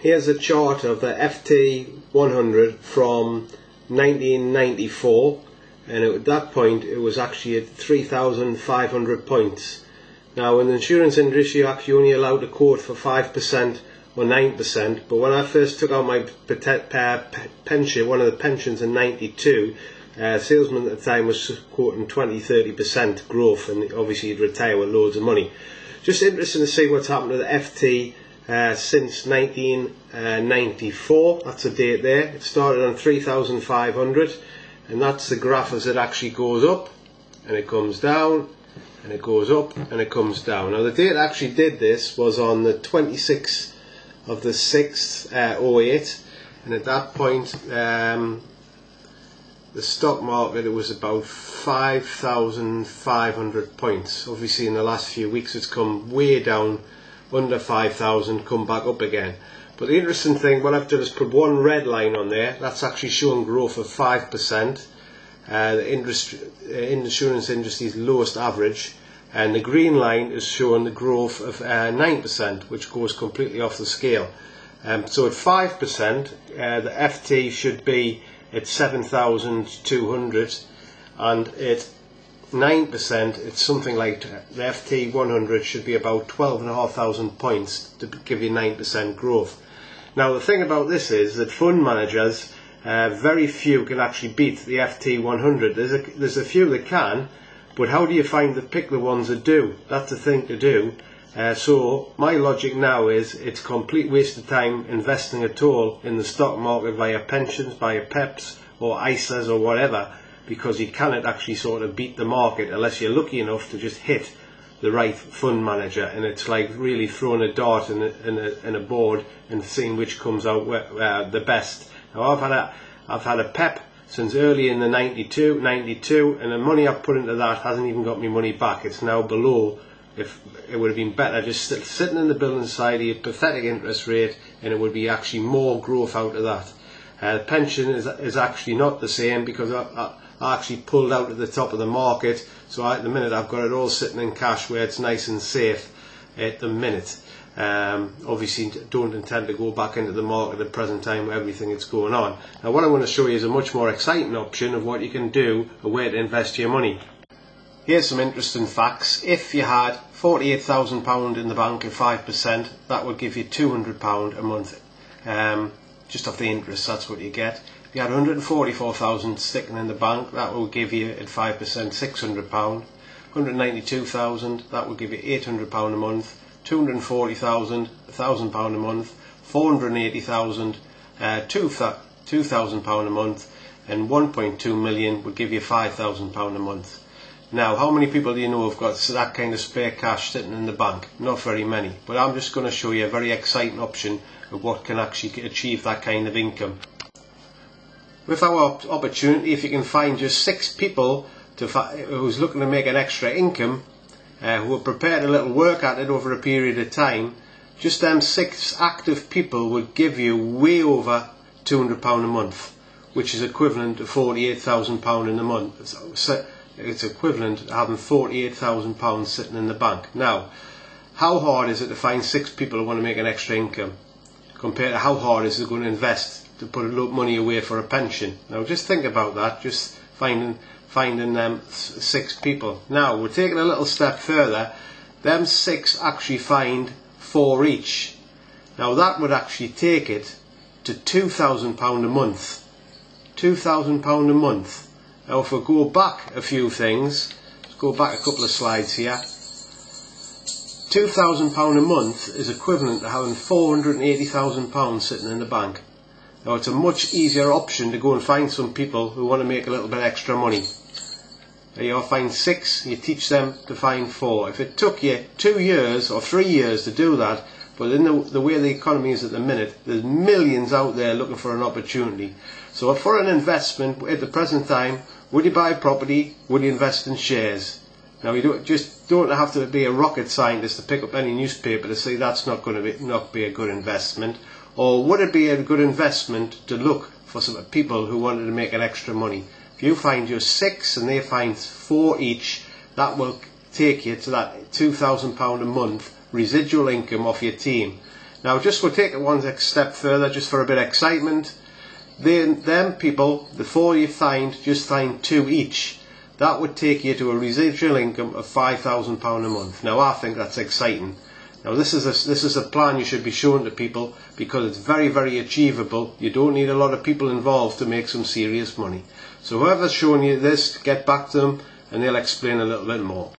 Here's a chart of the FT100 from 1994 and at that point it was actually at 3,500 points. Now in the insurance industry you're actually only allowed to quote for 5% or 9% but when I first took out my pension, one of the pensions in 92 uh, salesman at the time was quoting 20-30% growth and obviously he'd retire with loads of money. Just interesting to see what's happened to the FT uh, since 1994. That's a date there. It started on 3,500 and that's the graph as it actually goes up and it comes down and it goes up and it comes down. Now the date actually did this was on the 26th of the 6th, uh, 08 and at that point um, the stock market it was about 5,500 points. Obviously in the last few weeks it's come way down under 5,000 come back up again. But the interesting thing, what I've done is put one red line on there. That's actually showing growth of 5%. Uh, the industry, uh, insurance industry's lowest average. And the green line is showing the growth of uh, 9%, which goes completely off the scale. Um, so at 5%, uh, the FT should be at 7,200 and at 9%, it's something like the FT 100 should be about 12,500 points to give you 9% growth. Now, the thing about this is that fund managers, uh, very few can actually beat the FT 100. There's a, there's a few that can, but how do you find the pick the ones that do? That's the thing to do. Uh, so my logic now is it's complete waste of time investing at all in the stock market via pensions, via PEPs or ISAs or whatever because you cannot actually sort of beat the market unless you're lucky enough to just hit the right fund manager and it's like really throwing a dart in a, in a, in a board and seeing which comes out uh, the best. Now I've had a I've had a PEP since early in the 92, 92 and the money I've put into that hasn't even got me money back. It's now below if it would have been better just sitting in the building society at pathetic interest rate and it would be actually more growth out of that. Uh, pension is, is actually not the same because I, I, I actually pulled out at the top of the market. So at the minute I've got it all sitting in cash where it's nice and safe at the minute. Um, obviously don't intend to go back into the market at the present time with everything that's going on. Now what I want to show you is a much more exciting option of what you can do, a way to invest your money. Here's some interesting facts. If you had £48,000 in the bank at 5%, that would give you £200 a month. Um, just off the interest, that's what you get. If you had 144,000 sticking in the bank, that will give you at 5% 600 pound. 192,000, that will give you 800 pound a month. 240,000, 1,000 pound a month. 480,000, uh, 2,000 pound a month. And 1.2 million would give you 5,000 pound a month. Now, how many people do you know have got that kind of spare cash sitting in the bank? Not very many. But I'm just going to show you a very exciting option of what can actually achieve that kind of income with our opportunity, if you can find just six people to who's looking to make an extra income, uh, who are prepared a little work at it over a period of time, just them six active people would give you way over £200 a month, which is equivalent to £48,000 in a month. So it's equivalent to having £48,000 sitting in the bank. Now, how hard is it to find six people who want to make an extra income compared to how hard is it going to invest to put a lot of money away for a pension. Now just think about that, just finding finding them six people. Now we're taking a little step further. Them six actually find four each. Now that would actually take it to £2,000 a month. £2,000 a month. Now if we go back a few things, let's go back a couple of slides here. £2,000 a month is equivalent to having £480,000 sitting in the bank. Now it's a much easier option to go and find some people who want to make a little bit extra money. You find six, you teach them to find four. If it took you two years or three years to do that, but in the, the way the economy is at the minute, there's millions out there looking for an opportunity. So for an investment at the present time, would you buy property? Would you invest in shares? Now you don't just don't have to be a rocket scientist to pick up any newspaper to say that's not going to be not be a good investment. Or would it be a good investment to look for some people who wanted to make an extra money? If you find your six and they find four each, that will take you to that £2,000 a month residual income off your team. Now just we'll take it one step further just for a bit of excitement. Then them people, the four you find, just find two each. That would take you to a residual income of £5,000 a month. Now I think that's exciting. Now this is a, this is a plan you should be showing to people because it's very very achievable. You don't need a lot of people involved to make some serious money. So whoever's showing you this, get back to them and they'll explain a little bit more.